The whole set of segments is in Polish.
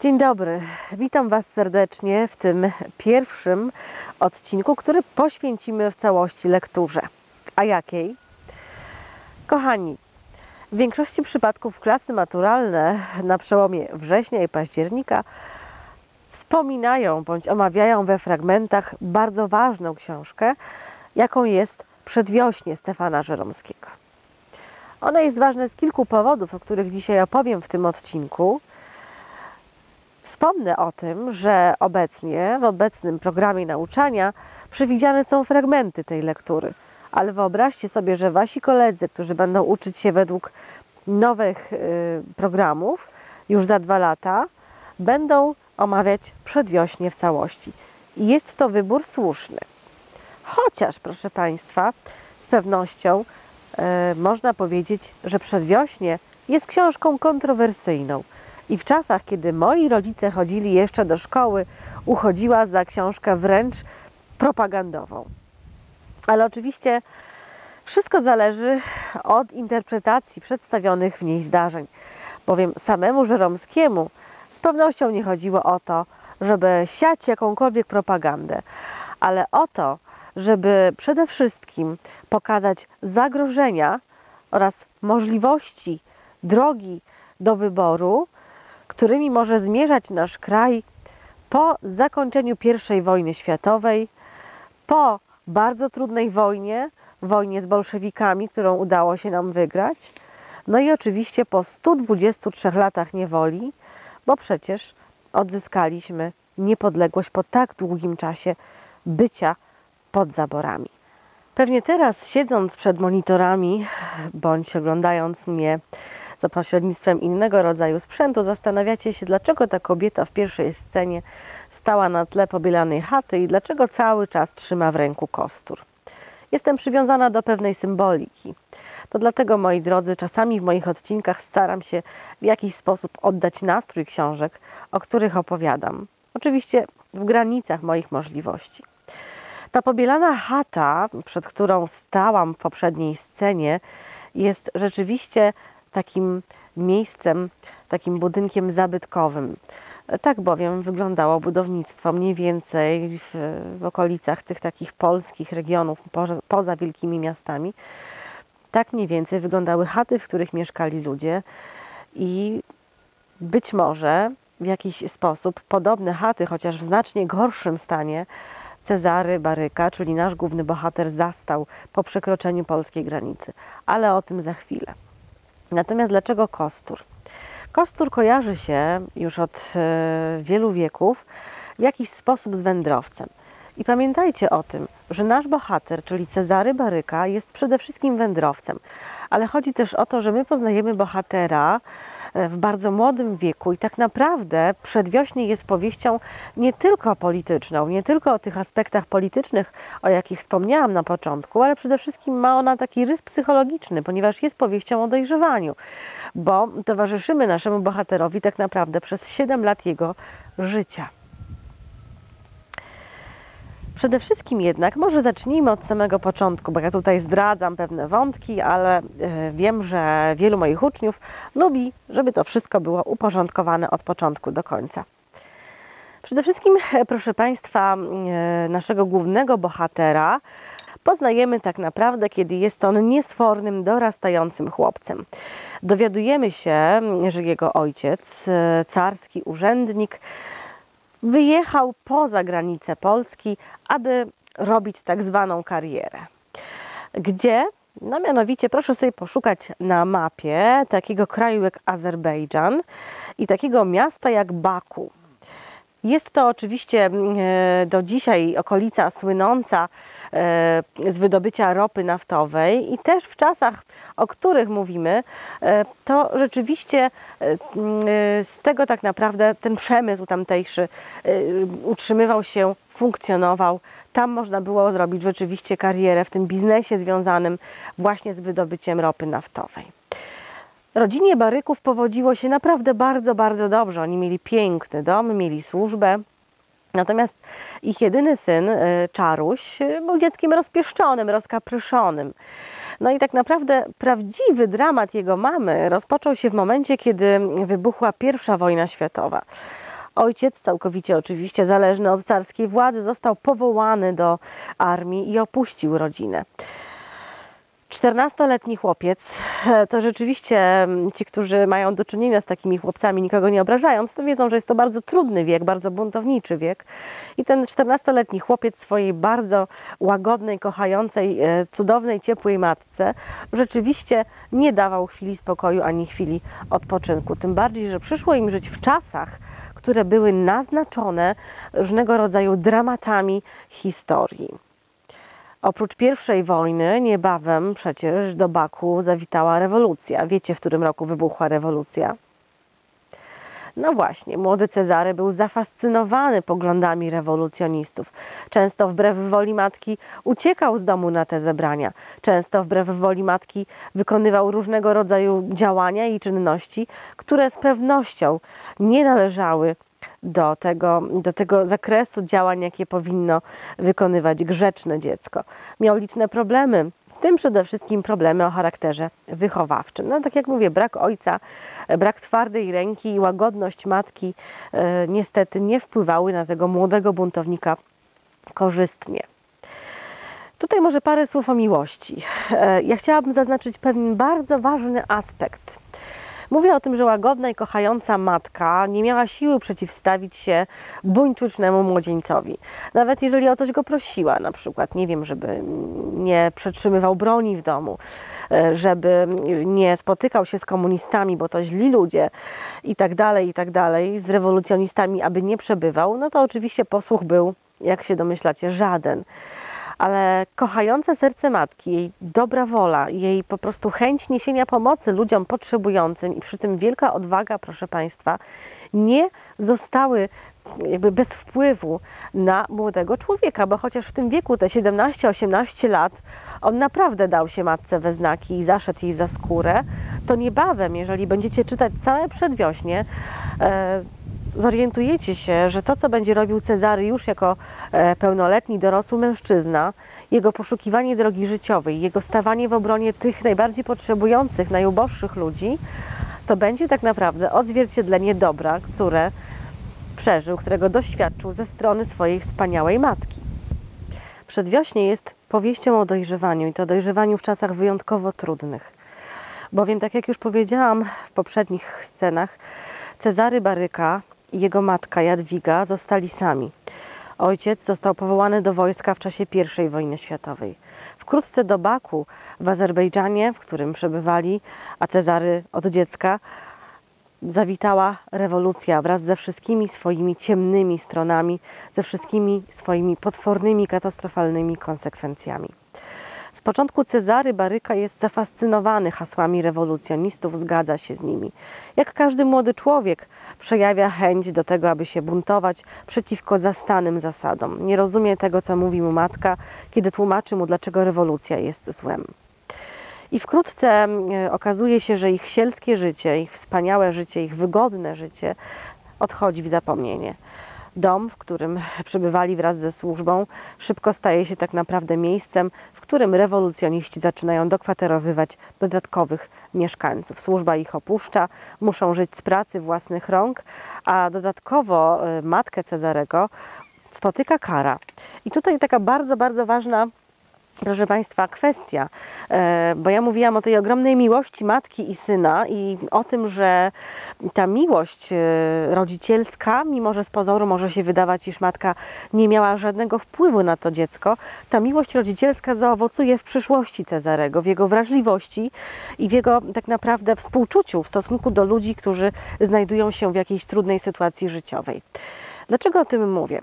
Dzień dobry, witam Was serdecznie w tym pierwszym odcinku, który poświęcimy w całości lekturze. A jakiej? Kochani, w większości przypadków klasy maturalne na przełomie września i października wspominają bądź omawiają we fragmentach bardzo ważną książkę, jaką jest Przedwiośnie Stefana Żeromskiego. Ona jest ważna z kilku powodów, o których dzisiaj opowiem w tym odcinku. Wspomnę o tym, że obecnie w obecnym programie nauczania przewidziane są fragmenty tej lektury, ale wyobraźcie sobie, że wasi koledzy, którzy będą uczyć się według nowych y, programów już za dwa lata, będą omawiać przedwiośnie w całości. I jest to wybór słuszny. Chociaż, proszę Państwa, z pewnością e, można powiedzieć, że Przedwiośnie jest książką kontrowersyjną. I w czasach, kiedy moi rodzice chodzili jeszcze do szkoły, uchodziła za książkę wręcz propagandową. Ale oczywiście wszystko zależy od interpretacji przedstawionych w niej zdarzeń, bowiem samemu Żeromskiemu z pewnością nie chodziło o to, żeby siać jakąkolwiek propagandę, ale o to, żeby przede wszystkim pokazać zagrożenia oraz możliwości drogi do wyboru, którymi może zmierzać nasz kraj po zakończeniu I wojny światowej, po bardzo trudnej wojnie, wojnie z bolszewikami, którą udało się nam wygrać, no i oczywiście po 123 latach niewoli, bo przecież odzyskaliśmy niepodległość po tak długim czasie bycia pod zaborami. Pewnie teraz, siedząc przed monitorami bądź oglądając mnie za pośrednictwem innego rodzaju sprzętu, zastanawiacie się, dlaczego ta kobieta w pierwszej scenie stała na tle pobielanej chaty i dlaczego cały czas trzyma w ręku kostur. Jestem przywiązana do pewnej symboliki. To dlatego, moi drodzy, czasami w moich odcinkach staram się w jakiś sposób oddać nastrój książek, o których opowiadam. Oczywiście w granicach moich możliwości. Ta pobielana chata, przed którą stałam w poprzedniej scenie, jest rzeczywiście takim miejscem, takim budynkiem zabytkowym. Tak bowiem wyglądało budownictwo mniej więcej w, w okolicach tych takich polskich regionów poza, poza wielkimi miastami. Tak mniej więcej wyglądały chaty, w których mieszkali ludzie i być może w jakiś sposób podobne chaty, chociaż w znacznie gorszym stanie, Cezary Baryka, czyli nasz główny bohater, zastał po przekroczeniu polskiej granicy. Ale o tym za chwilę. Natomiast dlaczego kostur? Kostur kojarzy się już od e, wielu wieków w jakiś sposób z wędrowcem. I pamiętajcie o tym, że nasz bohater, czyli Cezary Baryka, jest przede wszystkim wędrowcem. Ale chodzi też o to, że my poznajemy bohatera w bardzo młodym wieku i tak naprawdę Przedwiośnie jest powieścią nie tylko polityczną, nie tylko o tych aspektach politycznych, o jakich wspomniałam na początku, ale przede wszystkim ma ona taki rys psychologiczny, ponieważ jest powieścią o dojrzewaniu, bo towarzyszymy naszemu bohaterowi tak naprawdę przez 7 lat jego życia. Przede wszystkim jednak, może zacznijmy od samego początku, bo ja tutaj zdradzam pewne wątki, ale e, wiem, że wielu moich uczniów lubi, żeby to wszystko było uporządkowane od początku do końca. Przede wszystkim, e, proszę Państwa, e, naszego głównego bohatera poznajemy tak naprawdę, kiedy jest on niesfornym, dorastającym chłopcem. Dowiadujemy się, że jego ojciec, carski urzędnik, wyjechał poza granice Polski, aby robić tak zwaną karierę. Gdzie? No mianowicie proszę sobie poszukać na mapie takiego kraju jak Azerbejdżan i takiego miasta jak Baku. Jest to oczywiście e, do dzisiaj okolica słynąca z wydobycia ropy naftowej i też w czasach, o których mówimy, e, to rzeczywiście z tego tak naprawdę ten przemysł tamtejszy utrzymywał się, funkcjonował. Tam można było zrobić rzeczywiście karierę w tym biznesie związanym właśnie z wydobyciem ropy naftowej. Rodzinie Baryków powodziło się naprawdę bardzo, bardzo dobrze. Oni mieli piękny dom, mieli służbę. Natomiast ich jedyny syn, y, Czaruś, y, był dzieckiem rozpieszczonym, rozkapryszonym. No i tak naprawdę prawdziwy dramat jego mamy rozpoczął się w momencie, kiedy wybuchła I wojna światowa. Ojciec, całkowicie oczywiście zależny od carskiej władzy, został powołany do armii i opuścił rodzinę. 14-letni chłopiec, to rzeczywiście mm, ci, którzy mają do czynienia z takimi chłopcami, nikogo nie obrażając, to wiedzą, że jest to bardzo trudny wiek, bardzo buntowniczy wiek. I ten 14-letni chłopiec swojej bardzo łagodnej, kochającej, e, cudownej, ciepłej matce rzeczywiście nie dawał chwili spokoju ani chwili odpoczynku. Tym bardziej, że przyszło im żyć w czasach, które były naznaczone różnego rodzaju dramatami historii. Oprócz pierwszej wojny, niebawem przecież do Baku zawitała rewolucja. Wiecie, w którym roku wybuchła rewolucja? No właśnie, młody Cezary był zafascynowany poglądami rewolucjonistów. Często wbrew woli matki uciekał z domu na te zebrania. Często wbrew woli matki wykonywał różnego rodzaju działania i czynności, które z pewnością nie należały do tego, do tego zakresu działań, jakie powinno wykonywać grzeczne dziecko. Miał liczne problemy, w tym przede wszystkim problemy o charakterze wychowawczym. No tak jak mówię, brak ojca, brak twardej ręki i łagodność matki e, niestety nie wpływały na tego młodego buntownika korzystnie. Tutaj może parę słów o miłości. E, ja chciałabym zaznaczyć pewien bardzo ważny aspekt Mówię o tym, że łagodna i kochająca matka nie miała siły przeciwstawić się buńczucznemu młodzieńcowi. Nawet jeżeli o coś go prosiła, na przykład, nie wiem, żeby nie przetrzymywał broni w domu, e, żeby nie spotykał się z komunistami, bo to źli ludzie i tak dalej, i tak dalej, z rewolucjonistami, aby nie przebywał, no to oczywiście posłuch był, jak się domyślacie, żaden ale kochające serce matki, jej dobra wola, jej po prostu chęć niesienia pomocy ludziom potrzebującym i przy tym wielka odwaga, proszę Państwa, nie zostały jakby bez wpływu na młodego człowieka, bo chociaż w tym wieku, te 17-18 lat, on naprawdę dał się matce we znaki i zaszedł jej za skórę, to niebawem, jeżeli będziecie czytać całe przedwiośnie, e, zorientujecie się, że to, co będzie robił Cezary już jako e, pełnoletni, dorosły mężczyzna, jego poszukiwanie drogi życiowej, jego stawanie w obronie tych najbardziej potrzebujących, najuboższych ludzi, to będzie tak naprawdę odzwierciedlenie dobra, które przeżył, którego doświadczył ze strony swojej wspaniałej matki. Przedwiośnie jest powieścią o dojrzewaniu i to dojrzewaniu w czasach wyjątkowo trudnych. Bowiem, tak jak już powiedziałam w poprzednich scenach, Cezary Baryka i jego matka Jadwiga zostali sami. Ojciec został powołany do wojska w czasie I wojny światowej. Wkrótce do Baku w Azerbejdżanie, w którym przebywali, a Cezary od dziecka, zawitała rewolucja wraz ze wszystkimi swoimi ciemnymi stronami, ze wszystkimi swoimi potwornymi, katastrofalnymi konsekwencjami. Z początku Cezary Baryka jest zafascynowany hasłami rewolucjonistów, zgadza się z nimi. Jak każdy młody człowiek przejawia chęć do tego, aby się buntować przeciwko zastanym zasadom. Nie rozumie tego, co mówi mu matka, kiedy tłumaczy mu, dlaczego rewolucja jest złem. I wkrótce e, okazuje się, że ich sielskie życie, ich wspaniałe życie, ich wygodne życie odchodzi w zapomnienie. Dom, w którym przebywali wraz ze służbą, szybko staje się tak naprawdę miejscem, w którym rewolucjoniści zaczynają dokwaterowywać dodatkowych mieszkańców. Służba ich opuszcza, muszą żyć z pracy własnych rąk, a dodatkowo y, matkę Cezarego spotyka kara. I tutaj taka bardzo, bardzo ważna proszę Państwa, kwestia, e, bo ja mówiłam o tej ogromnej miłości matki i syna i o tym, że ta miłość e, rodzicielska, mimo że z pozoru może się wydawać, iż matka nie miała żadnego wpływu na to dziecko, ta miłość rodzicielska zaowocuje w przyszłości Cezarego, w jego wrażliwości i w jego tak naprawdę współczuciu w stosunku do ludzi, którzy znajdują się w jakiejś trudnej sytuacji życiowej. Dlaczego o tym mówię?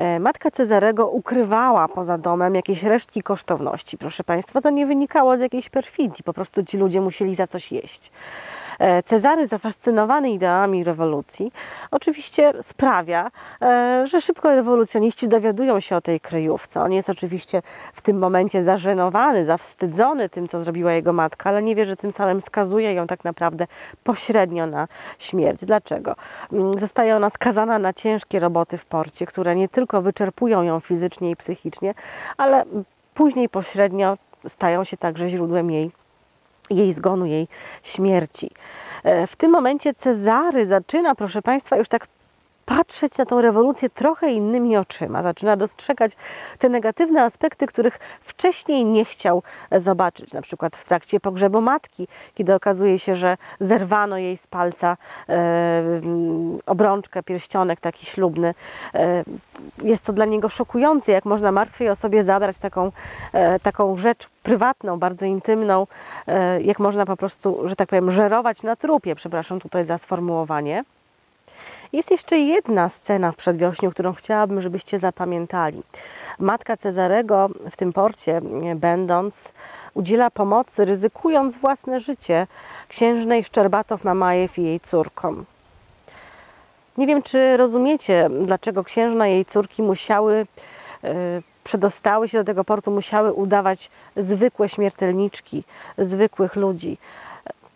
E, matka Cezarego ukrywała poza domem jakieś resztki kosztowności. Proszę Państwa, to nie wynikało z jakiejś perfidii, po prostu ci ludzie musieli za coś jeść. E, Cezary, zafascynowany ideami rewolucji, oczywiście sprawia, e, że szybko rewolucjoniści dowiadują się o tej kryjówce. On jest oczywiście w tym momencie zażenowany, zawstydzony tym, co zrobiła jego matka, ale nie wie, że tym samym skazuje ją tak naprawdę pośrednio na śmierć. Dlaczego? Mm, zostaje ona skazana na ciężkie roboty w porcie, które nie tylko wyczerpują ją fizycznie i psychicznie, ale później pośrednio stają się także źródłem jej jej zgonu, jej śmierci. E, w tym momencie Cezary zaczyna, proszę Państwa, już tak patrzeć na tą rewolucję trochę innymi oczyma, zaczyna dostrzegać te negatywne aspekty, których wcześniej nie chciał zobaczyć, na przykład w trakcie pogrzebu matki, kiedy okazuje się, że zerwano jej z palca e, obrączkę, pierścionek taki ślubny. E, jest to dla niego szokujące, jak można martwej osobie zabrać taką, e, taką rzecz prywatną, bardzo intymną, e, jak można po prostu, że tak powiem, żerować na trupie, przepraszam tutaj za sformułowanie. Jest jeszcze jedna scena w przedwiośniu, którą chciałabym, żebyście zapamiętali. Matka Cezarego w tym porcie, będąc, udziela pomocy, ryzykując własne życie księżnej Szczerbatow Mamajew i jej córkom. Nie wiem, czy rozumiecie, dlaczego księżna i jej córki musiały, yy, przedostały się do tego portu, musiały udawać zwykłe śmiertelniczki, zwykłych ludzi.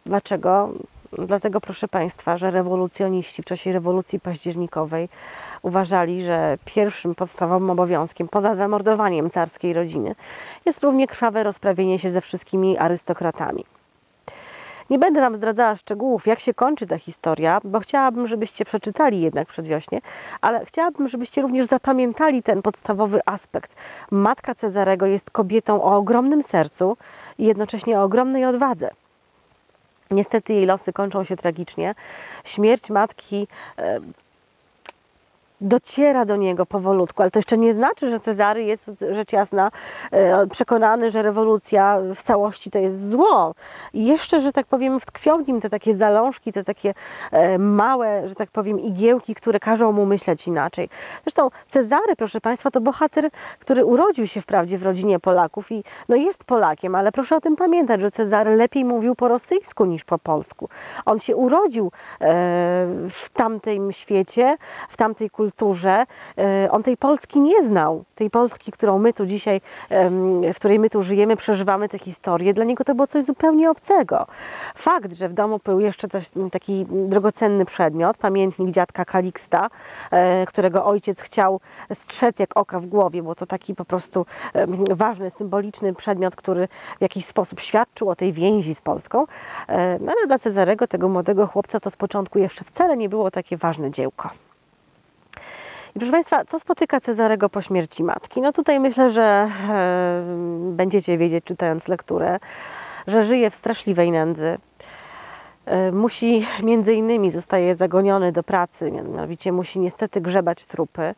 Dlaczego? Dlatego, proszę Państwa, że rewolucjoniści w czasie rewolucji październikowej uważali, że pierwszym podstawowym obowiązkiem, poza zamordowaniem carskiej rodziny, jest równie krwawe rozprawienie się ze wszystkimi arystokratami. Nie będę Wam zdradzała szczegółów, jak się kończy ta historia, bo chciałabym, żebyście przeczytali jednak przedwiośnie, ale chciałabym, żebyście również zapamiętali ten podstawowy aspekt. Matka Cezarego jest kobietą o ogromnym sercu i jednocześnie o ogromnej odwadze. Niestety jej losy kończą się tragicznie. Śmierć matki e, dociera do niego powolutku, ale to jeszcze nie znaczy, że Cezary jest rzecz jasna e, przekonany, że rewolucja w całości to jest zło. I jeszcze, że tak powiem, wtkwią w nim te takie zalążki, te takie e, małe, że tak powiem, igiełki, które każą mu myśleć inaczej. Zresztą Cezary, proszę Państwa, to bohater, który urodził się wprawdzie w rodzinie Polaków i no jest Polakiem, ale proszę o tym pamiętać, że Cezary lepiej mówił po rosyjsku niż po polsku. On się urodził e, w tamtym świecie, w tamtej kulturze, kulturze, e, on tej Polski nie znał. Tej Polski, którą my tu dzisiaj, w której my tu żyjemy, przeżywamy tę historię, dla niego to było coś zupełnie obcego. Fakt, że w domu był jeszcze taki drogocenny przedmiot, pamiętnik dziadka Kaliksta, e, którego ojciec chciał strzec jak oka w głowie, bo to taki po prostu ważny, symboliczny przedmiot, który w jakiś sposób świadczył o tej więzi z Polską. E, no ale dla Cezarego, tego młodego chłopca, to z początku jeszcze wcale nie było takie ważne dziełko. I proszę Państwa, co spotyka Cezarego po śmierci matki? No tutaj myślę, że e, będziecie wiedzieć, czytając lekturę, że żyje w straszliwej nędzy. E, musi, między innymi, zostaje zagoniony do pracy, mianowicie musi niestety grzebać trupy.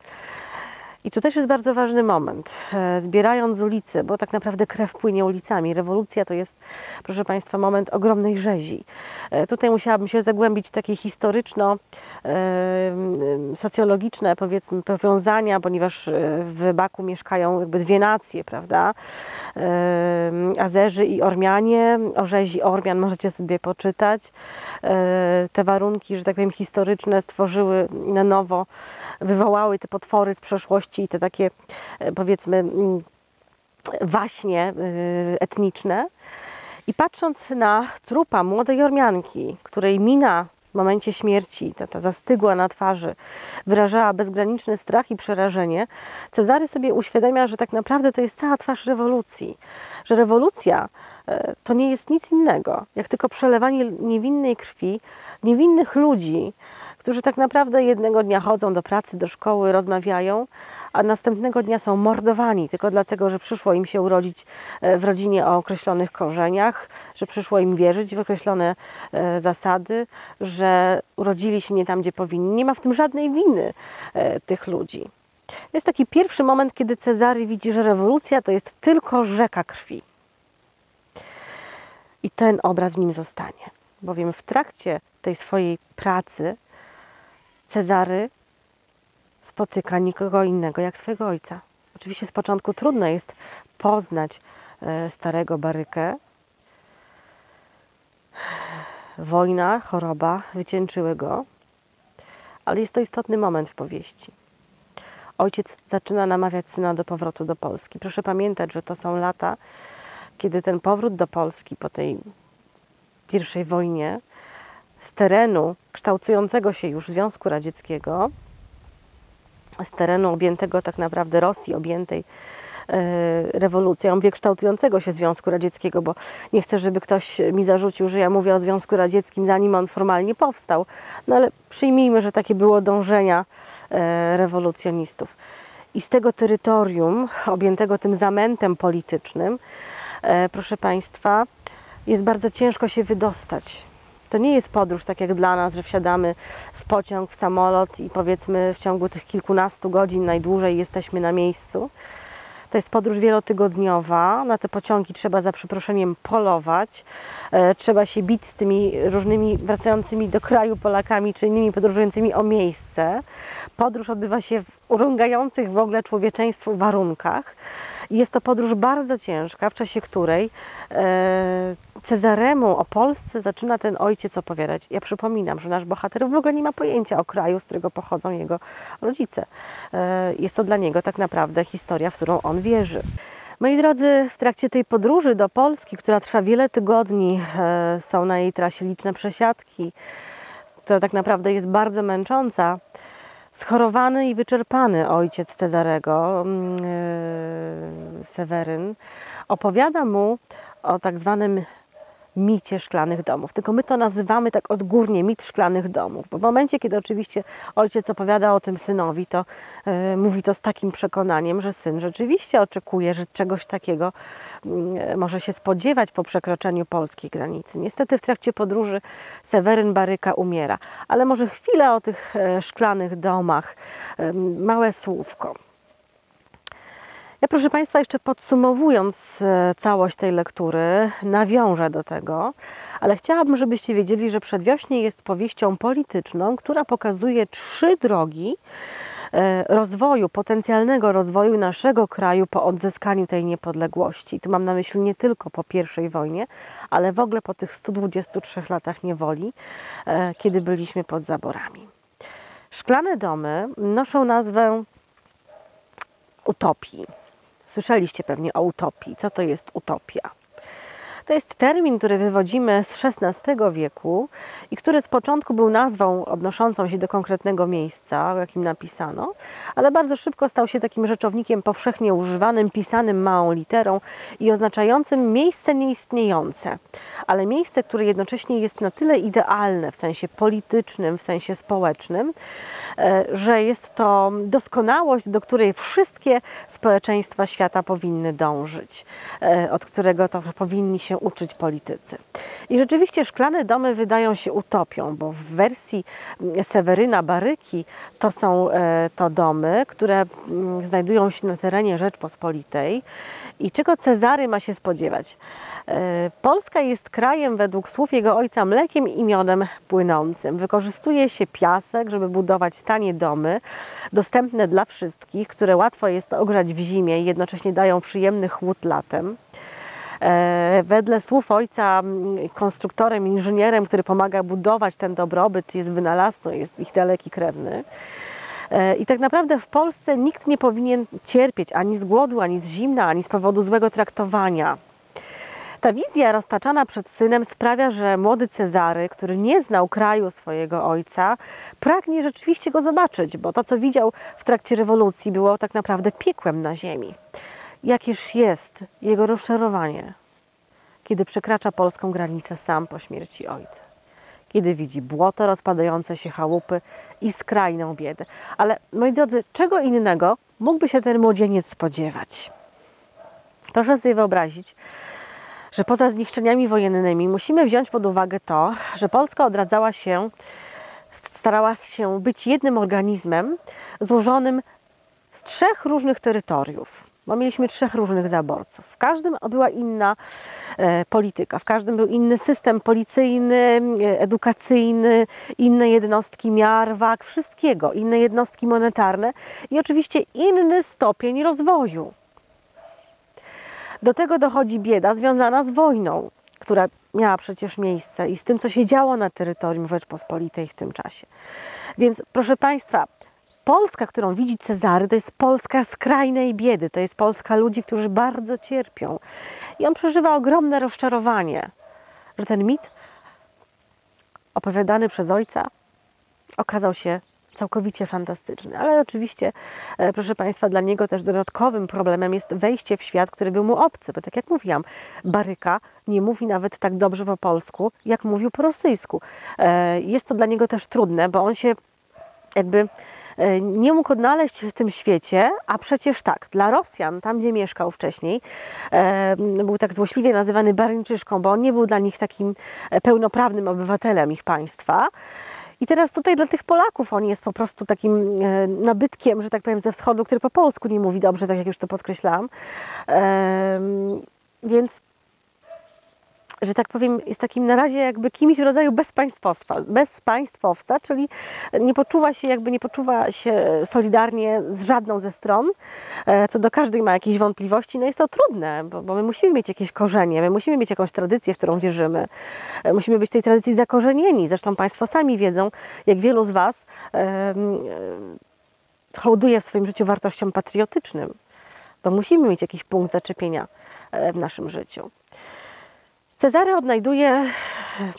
I tu też jest bardzo ważny moment. E, zbierając ulicy, bo tak naprawdę krew płynie ulicami. Rewolucja to jest, proszę Państwa, moment ogromnej rzezi. E, tutaj musiałabym się zagłębić w takie historyczno-socjologiczne, powiedzmy, powiązania, ponieważ w Baku mieszkają jakby dwie nacje, prawda? Azerzy i Ormianie. O rzezi Ormian możecie sobie poczytać. E, te warunki, że tak powiem, historyczne stworzyły na nowo wywołały te potwory z przeszłości i te takie e, powiedzmy mm, waśnie e, etniczne. I patrząc na trupa młodej Ormianki, której mina w momencie śmierci, ta, ta zastygła na twarzy, wyrażała bezgraniczny strach i przerażenie, Cezary sobie uświadamia, że tak naprawdę to jest cała twarz rewolucji. Że rewolucja e, to nie jest nic innego, jak tylko przelewanie niewinnej krwi, niewinnych ludzi, którzy tak naprawdę jednego dnia chodzą do pracy, do szkoły, rozmawiają, a następnego dnia są mordowani tylko dlatego, że przyszło im się urodzić e, w rodzinie o określonych korzeniach, że przyszło im wierzyć w określone e, zasady, że urodzili się nie tam, gdzie powinni. Nie ma w tym żadnej winy e, tych ludzi. Jest taki pierwszy moment, kiedy Cezary widzi, że rewolucja to jest tylko rzeka krwi. I ten obraz w nim zostanie. Bowiem w trakcie tej swojej pracy Cezary spotyka nikogo innego jak swojego ojca. Oczywiście z początku trudno jest poznać e, starego barykę. Wojna, choroba wycieńczyły go, ale jest to istotny moment w powieści. Ojciec zaczyna namawiać syna do powrotu do Polski. Proszę pamiętać, że to są lata, kiedy ten powrót do Polski po tej pierwszej wojnie z terenu kształtującego się już Związku Radzieckiego, z terenu objętego tak naprawdę Rosji, objętej rewolucją wiek kształtującego się Związku Radzieckiego, bo nie chcę, żeby ktoś mi zarzucił, że ja mówię o Związku Radzieckim zanim on formalnie powstał, no ale przyjmijmy, że takie było dążenia rewolucjonistów. I z tego terytorium objętego tym zamętem politycznym, proszę Państwa, jest bardzo ciężko się wydostać. To nie jest podróż tak jak dla nas, że wsiadamy w pociąg, w samolot i powiedzmy w ciągu tych kilkunastu godzin najdłużej jesteśmy na miejscu. To jest podróż wielotygodniowa. Na te pociągi trzeba za przeproszeniem polować. E, trzeba się bić z tymi różnymi wracającymi do kraju Polakami czy innymi podróżującymi o miejsce. Podróż odbywa się w urągających w ogóle człowieczeństwu warunkach. Jest to podróż bardzo ciężka, w czasie której e, Cezaremu o Polsce zaczyna ten ojciec opowiadać. Ja przypominam, że nasz bohater w ogóle nie ma pojęcia o kraju, z którego pochodzą jego rodzice. E, jest to dla niego tak naprawdę historia, w którą on wierzy. Moi drodzy, w trakcie tej podróży do Polski, która trwa wiele tygodni, e, są na jej trasie liczne przesiadki, która tak naprawdę jest bardzo męcząca. Schorowany i wyczerpany ojciec Cezarego, mm, e, Seweryn, opowiada mu o tak zwanym micie szklanych domów. Tylko my to nazywamy tak odgórnie mit szklanych domów. Bo w momencie, kiedy oczywiście ojciec opowiada o tym synowi, to yy, mówi to z takim przekonaniem, że syn rzeczywiście oczekuje, że czegoś takiego yy, może się spodziewać po przekroczeniu polskiej granicy. Niestety w trakcie podróży Seweryn Baryka umiera. Ale może chwilę o tych yy, szklanych domach, małe słówko. Ja, proszę Państwa, jeszcze podsumowując e, całość tej lektury, nawiążę do tego, ale chciałabym, żebyście wiedzieli, że Przedwiośnie jest powieścią polityczną, która pokazuje trzy drogi e, rozwoju, potencjalnego rozwoju naszego kraju po odzyskaniu tej niepodległości. Tu mam na myśli nie tylko po I wojnie, ale w ogóle po tych 123 latach niewoli, e, kiedy byliśmy pod zaborami. Szklane domy noszą nazwę utopii. Słyszeliście pewnie o utopii. Co to jest utopia? To jest termin, który wywodzimy z XVI wieku i który z początku był nazwą odnoszącą się do konkretnego miejsca, o jakim napisano, ale bardzo szybko stał się takim rzeczownikiem powszechnie używanym, pisanym małą literą i oznaczającym miejsce nieistniejące, ale miejsce, które jednocześnie jest na tyle idealne w sensie politycznym, w sensie społecznym, że jest to doskonałość, do której wszystkie społeczeństwa świata powinny dążyć, e, od którego to powinni się uczyć politycy. I rzeczywiście szklane domy wydają się utopią, bo w wersji Seweryna Baryki to są e, to domy, które mm, znajdują się na terenie Rzeczpospolitej. I czego Cezary ma się spodziewać? E, Polska jest krajem według słów jego ojca mlekiem i miodem płynącym. Wykorzystuje się piasek, żeby budować tanie domy, dostępne dla wszystkich, które łatwo jest ogrzać w zimie i jednocześnie dają przyjemny chłód latem. E, wedle słów ojca, konstruktorem, inżynierem, który pomaga budować ten dobrobyt, jest wynalazcą, jest ich daleki krewny. E, I tak naprawdę w Polsce nikt nie powinien cierpieć ani z głodu, ani z zimna, ani z powodu złego traktowania. Ta wizja roztaczana przed synem sprawia, że młody Cezary, który nie znał kraju swojego ojca, pragnie rzeczywiście go zobaczyć, bo to, co widział w trakcie rewolucji, było tak naprawdę piekłem na ziemi jakież jest jego rozczarowanie, kiedy przekracza polską granicę sam po śmierci ojca. Kiedy widzi błoto, rozpadające się chałupy i skrajną biedę. Ale moi drodzy, czego innego mógłby się ten młodzieniec spodziewać? Proszę sobie wyobrazić, że poza zniszczeniami wojennymi musimy wziąć pod uwagę to, że Polska odradzała się, starała się być jednym organizmem złożonym z trzech różnych terytoriów bo mieliśmy trzech różnych zaborców. W każdym była inna e, polityka, w każdym był inny system policyjny, e, edukacyjny, inne jednostki miar, wag, wszystkiego, inne jednostki monetarne i oczywiście inny stopień rozwoju. Do tego dochodzi bieda związana z wojną, która miała przecież miejsce i z tym, co się działo na terytorium Rzeczpospolitej w tym czasie. Więc proszę Państwa, Polska, którą widzi Cezary, to jest Polska skrajnej biedy, to jest Polska ludzi, którzy bardzo cierpią. I on przeżywa ogromne rozczarowanie, że ten mit opowiadany przez ojca okazał się całkowicie fantastyczny. Ale oczywiście, e, proszę Państwa, dla niego też dodatkowym problemem jest wejście w świat, który był mu obcy, bo tak jak mówiłam, Baryka nie mówi nawet tak dobrze po polsku, jak mówił po rosyjsku. E, jest to dla niego też trudne, bo on się jakby e, nie mógł odnaleźć w tym świecie, a przecież tak, dla Rosjan, tam gdzie mieszkał wcześniej, był tak złośliwie nazywany Baryńczyszką, bo on nie był dla nich takim pełnoprawnym obywatelem ich państwa. I teraz tutaj dla tych Polaków on jest po prostu takim e, nabytkiem, że tak powiem, ze wschodu, który po polsku nie mówi dobrze, tak jak już to podkreślałam. Więc że tak powiem, jest takim na razie jakby kimś w rodzaju bezpaństwowca, bezpaństwowca, czyli nie poczuwa się, jakby nie poczuwa się solidarnie z żadną ze stron, e, co do każdej ma jakieś wątpliwości. No jest to trudne, bo, bo my musimy mieć jakieś korzenie, my musimy mieć jakąś tradycję, w którą wierzymy. E, musimy być tej tradycji zakorzenieni. Zresztą Państwo sami wiedzą, jak wielu z Was e, hołduje w swoim życiu wartościom patriotycznym, bo musimy mieć jakiś punkt zaczepienia w naszym życiu. Cezary odnajduje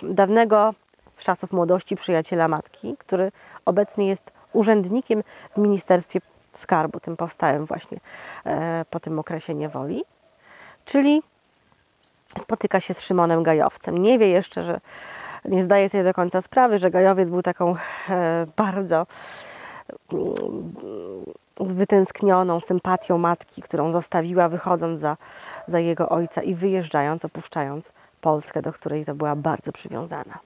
dawnego, z czasów młodości, przyjaciela matki, który obecnie jest urzędnikiem w Ministerstwie Skarbu, tym powstałym właśnie e, po tym okresie niewoli. Czyli spotyka się z Szymonem Gajowcem. Nie wie jeszcze, że nie zdaje sobie do końca sprawy, że Gajowiec był taką e, bardzo mm, wytęsknioną sympatią matki, którą zostawiła wychodząc za, za jego ojca i wyjeżdżając, opuszczając Polskę, do której to była bardzo przywiązana.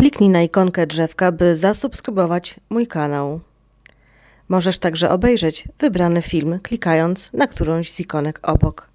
Kliknij na ikonkę drzewka, by zasubskrybować mój kanał. Możesz także obejrzeć wybrany film, klikając na którąś z ikonek obok.